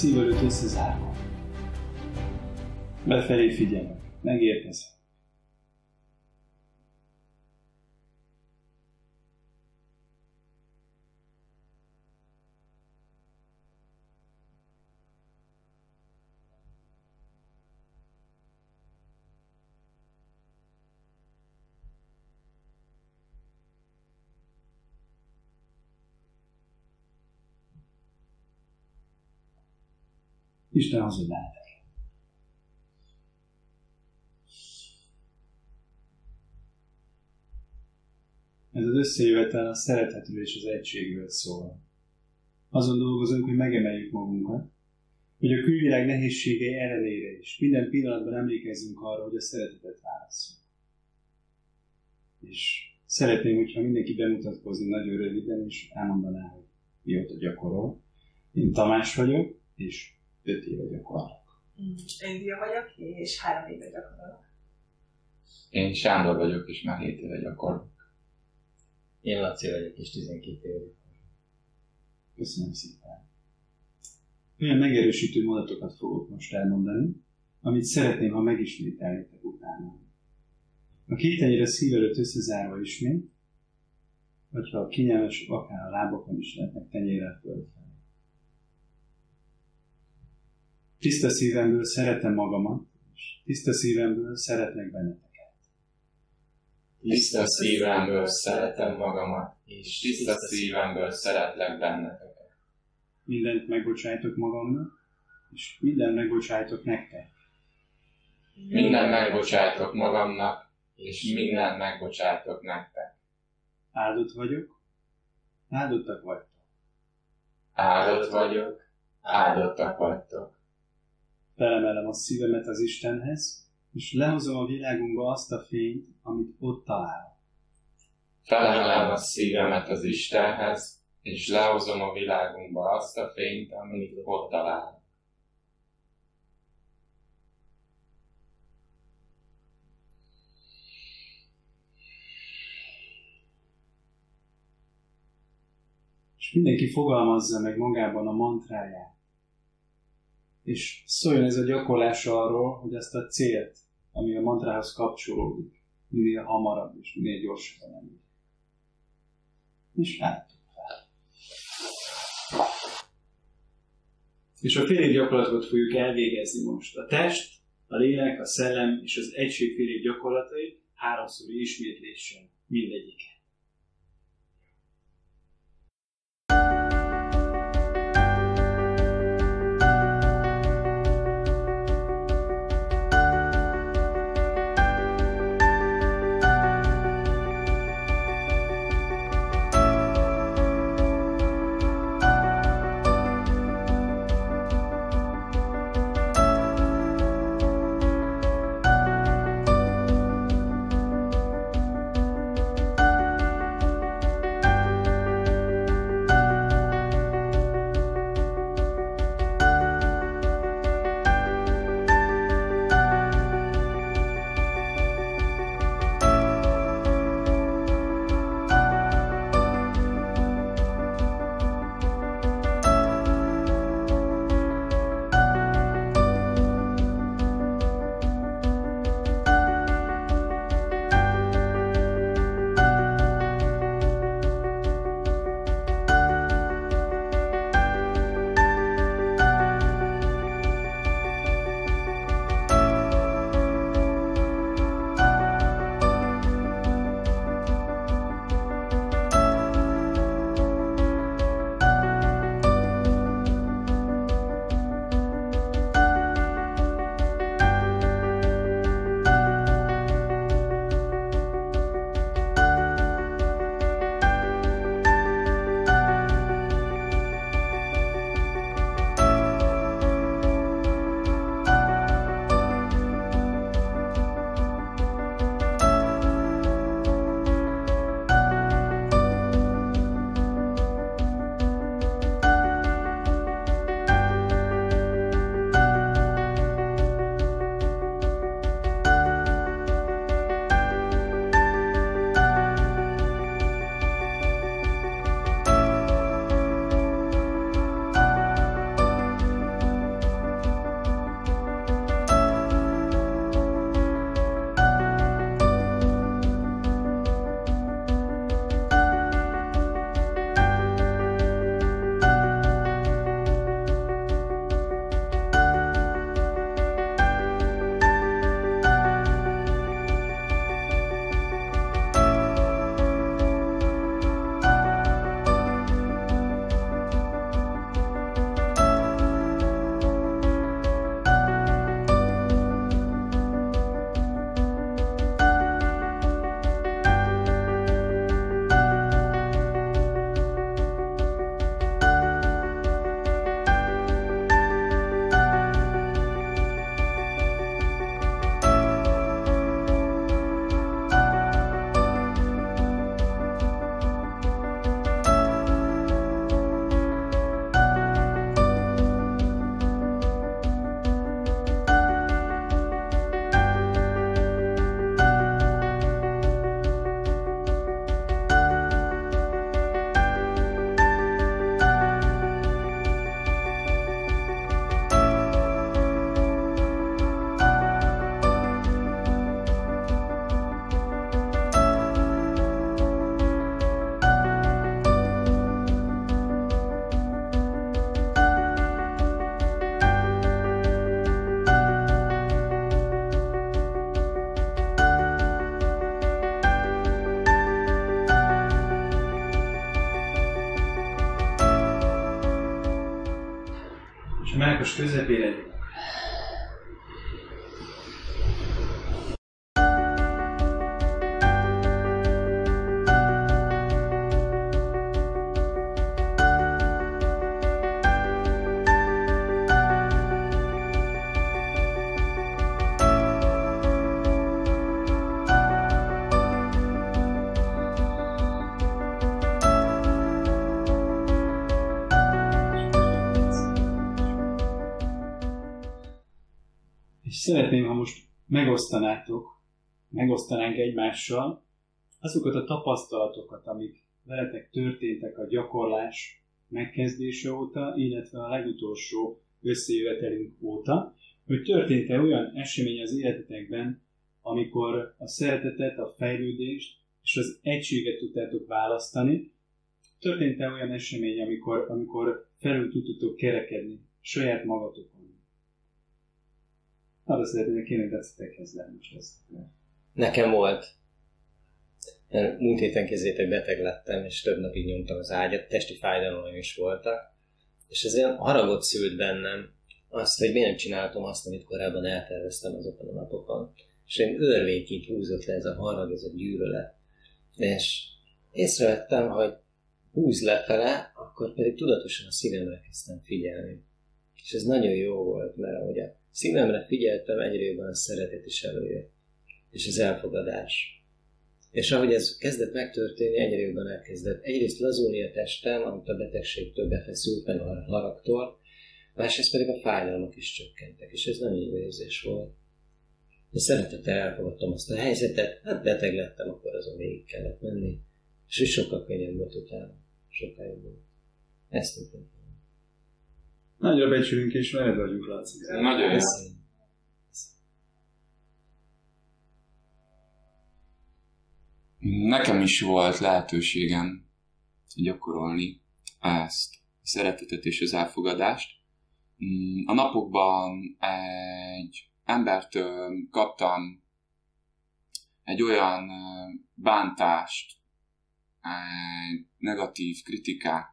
szív előtt összezárva. Befelé figyelek, megérkezem. Isten hazudnátok. Ez az összejövetel a szeretetről és az egységről szól. Azon dolgozunk, hogy megemeljük magunkat, hogy a külvilág nehézségei ellenére is minden pillanatban emlékezzünk arra, hogy a szeretetet válaszunk. És szeretném, hogyha mindenki bemutatkozni nagyon röviden, és elmondaná, hogy mióta gyakorol. Én Tamás vagyok, és öt éve gyakorlok. Én Dia vagyok, és három éve gyakorolok. Én Sándor vagyok, és már 7 éve gyakorlok. Én Laci vagyok, és 12 éve. Köszönöm szépen. Olyan megerősítő mondatokat fogok most elmondani, amit szeretném, ha megismételnétek utána. A két enyére szív előtt összezárva ismét, vagy ha kényelmes, akár a lábokon is lehetnek tenyérrel fölfelé. Tiszta szívemből szeretem magamat, és tiszta szívemből szeretnek benneteket. Tiszta szívemből szeretem magamat, és tiszta szívemből szeretlek benneteket. Mindent megbocsájtok magamnak, és mindent megbocsájtok nektek. Minden megbocsájtok magamnak, és mindent megbocsájtok nektek. Áldott vagyok, áldottak vagytok. Áldott vagyok, áldottak vagytok. Felemelem a szívemet az Istenhez, és lehozom a világunkba azt a fényt, amit ott találok. Felemelem a szívemet az Istenhez, és lehozom a világunkba azt a fényt, amit ott találok. És mindenki fogalmazza meg magában a mantráját. És szóljon ez a gyakorlás arról, hogy ezt a célt, ami a mantrához kapcsolódik, minél hamarabb és minél gyorsabban elérjük. És fel. És a félév gyakorlatot fogjuk elvégezni most. A test, a lélek, a szellem és az egység félév gyakorlatai háromszori ismétléssel és a melkas közepére egy szeretném, ha most megosztanátok, megosztanánk egymással azokat a tapasztalatokat, amik veletek történtek a gyakorlás megkezdése óta, illetve a legutolsó összejövetelünk óta, hogy történt-e olyan esemény az életetekben, amikor a szeretetet, a fejlődést és az egységet tudtátok választani, történt-e olyan esemény, amikor, amikor felül tudtatok kerekedni saját magatokon? Arra szeretném kérni, hogy Deci, te kezd el most ezt. Nekem volt. Én múlt héten kezdétek beteg lettem, és több napig nyomtam az ágyat, testi fájdalmaim is voltak. És ez olyan haragot szült bennem, azt, hogy miért nem csináltam azt, amit korábban elterveztem azokon a napokon. És én örvényként húzott le ez a harag, ez a gyűlölet. És észrevettem, hogy húz lefele, akkor pedig tudatosan a szívemre kezdtem figyelni. És ez nagyon jó volt, mert ahogy szívemre figyeltem, egyre jobban a szeretet is előjött. És az elfogadás. És ahogy ez kezdett megtörténni, egyre jobban elkezdett egyrészt lazulni a testem, amit a betegségtől befeszült, meg a haragtól, másrészt pedig a fájdalmak is csökkentek, és ez nagyon jó érzés volt. De szeretettel elfogadtam azt a helyzetet, hát beteg lettem, akkor azon végig kellett menni, és sokkal könnyebb volt utána, sokkal jobb volt. Ezt tudtam. Nagyra becsülünk, és veled vagyunk, Laci. Nagyon jó. Nekem is volt lehetőségem gyakorolni ezt a szeretetet és az elfogadást. Mm, A napokban egy embertől kaptam egy olyan bántást, egy negatív kritikát,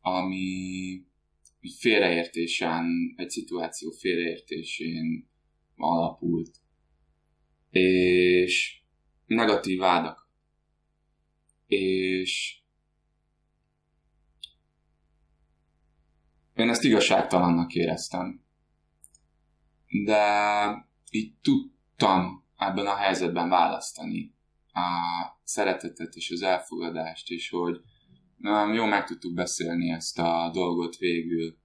ami egy félreértésen, egy szituáció félreértésén alapult. És negatív vádak. És én ezt igazságtalannak éreztem. De így tudtam ebben a helyzetben választani a szeretetet és az elfogadást, és hogy jó meg tudtuk beszélni ezt a dolgot végül,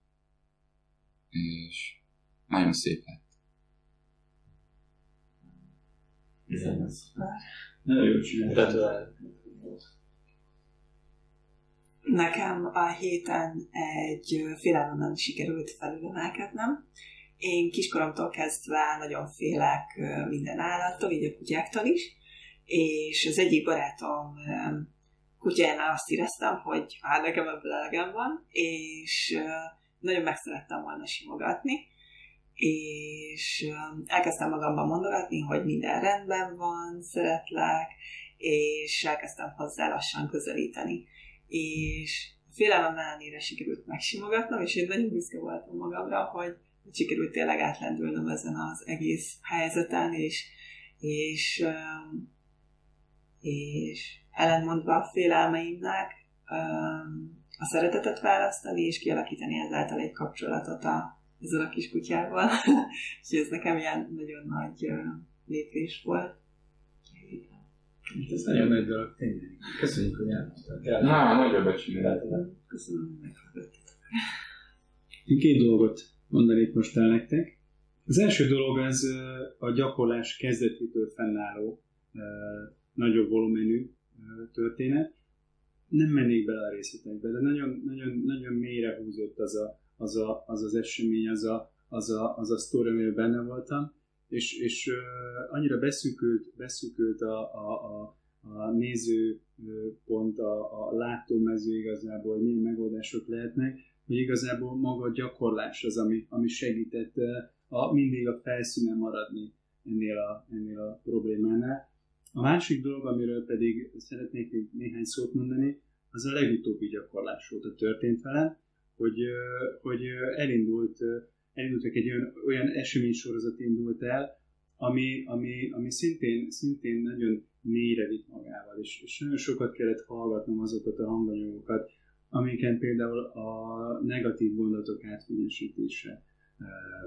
és nagyon szép lett. Nagyon jó csináltad. Nekem a héten egy félelemmel sikerült felülemelkednem. Én kiskoromtól kezdve nagyon félek minden állattól, így a kutyáktól is, és az egyik barátom kutyájánál azt éreztem, hogy hát nekem ebből elegem van, és nagyon meg szerettem volna simogatni, és elkezdtem magamban mondogatni, hogy minden rendben van, szeretlek, és elkezdtem hozzá lassan közelíteni. És félelem ellenére sikerült megsimogatnom, és én nagyon büszke voltam magamra, hogy sikerült tényleg átlendülnöm ezen az egész helyzeten, és, és, és ellenmondva a félelmeimnek a szeretetet választani, és kialakítani ezáltal egy kapcsolatot a, ezzel a kis kutyával. és ez nekem ilyen nagyon nagy lépés volt. Ez nagyon nagy dolog, tényleg. Köszönjük, hogy elmondtad. Na, nagyobb becsület. Köszönöm, hogy meghallgattatok. Én két dolgot mondanék most el nektek. Az első dolog az ö, a gyakorlás kezdetétől fennálló nagyobb volumenű történet. Nem mennék bele a részletekbe, de nagyon, nagyon, nagyon mélyre húzott az a, az, a, az, az esemény, az a, az a, az a sztori, amiben benne voltam, és, és annyira beszűkült, beszűkült a, a, a, a nézőpont, a, a látómező igazából, hogy milyen megoldások lehetnek, hogy igazából maga a gyakorlás az, ami, ami segített a, mindig a felszínen maradni ennél a, ennél a problémánál. A másik dolog, amiről pedig szeretnék még néhány szót mondani, az a legutóbbi gyakorlás óta történt velem, hogy, hogy elindult, elindultak egy olyan, olyan eseménysorozat indult el, ami, ami, ami szintén, szintén nagyon mélyre vitt magával, és, és nagyon sokat kellett hallgatnom azokat a hanganyagokat, amiken például a negatív gondolatok átfényesítése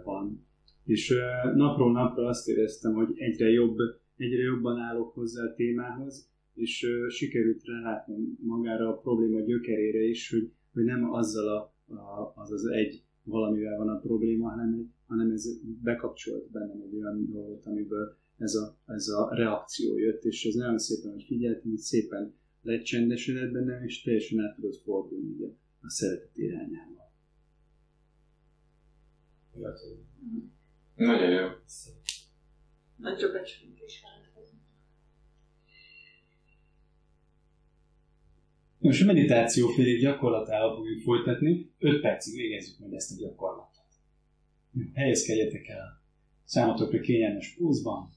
van. És napról napra azt éreztem, hogy egyre, jobb, egyre jobban állok hozzá a témához, és sikerült rálátnom magára a probléma gyökerére is, hogy, hogy nem azzal a, a, az az egy valamivel van a probléma, hanem, hanem ez bekapcsolt bennem egy olyan dolgot, amiből ez a, ez a reakció jött, és ez nagyon szépen, hogy figyeltem, hogy szépen lecsendesedett bennem, és teljesen át tudott fordulni ugye, a szeretet irányába. Nagyon jó. Nagyobb becsülés Most a meditáció félék gyakorlatával fogjuk folytatni. 5 percig végezzük majd ezt a gyakorlatot. Helyezkedjetek el számotokra kényelmes pózban.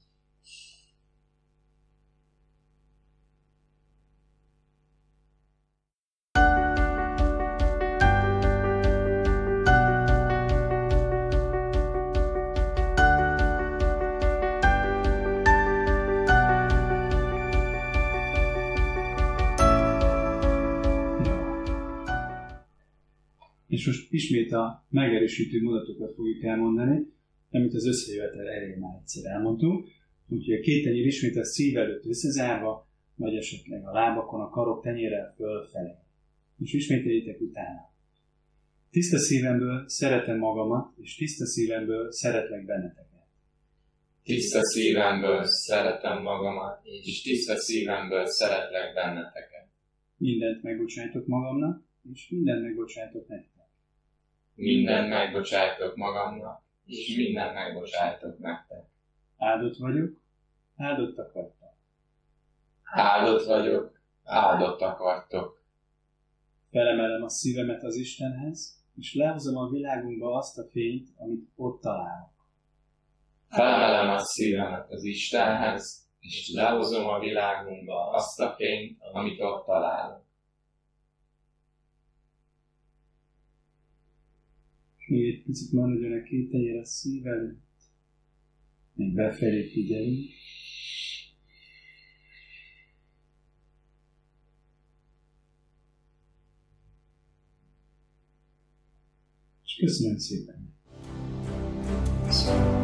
És most ismét a megerősítő mondatokat fogjuk elmondani, amit az összejövetel elején már egyszer elmondtunk. Úgyhogy a két tenyér ismét a szív előtt összezárva, vagy esetleg a lábakon, a karok tenyérrel fölfelé. És ismételjétek utána. Tiszta szívemből szeretem magamat, és tiszta szívemből szeretlek benneteket. Tiszta szívemből szeretem magamat, és tiszta szívemből szeretlek benneteket. Mindent megbocsájtok magamnak, és mindent megbocsájtok nektek mindent megbocsájtok magamnak, és mindent megbocsájtok nektek. Áldott vagyok, áldott akartok. Áldott vagyok, áldott akartok. Felemelem a szívemet az Istenhez, és lehozom a világunkba azt a fényt, amit ott találok. Felemelem a szívemet az Istenhez, és lehozom a világunkba azt a fényt, amit ott találok. Még egy picit maradjon a két tenyér a szív előtt. Még befelé figyeljünk. És köszönöm szépen. Köszönöm.